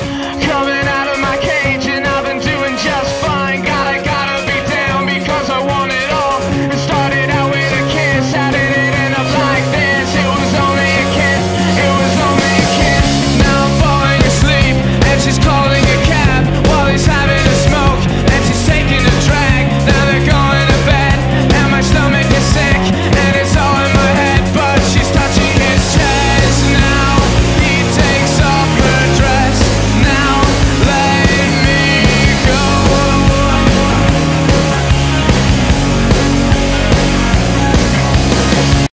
Bye.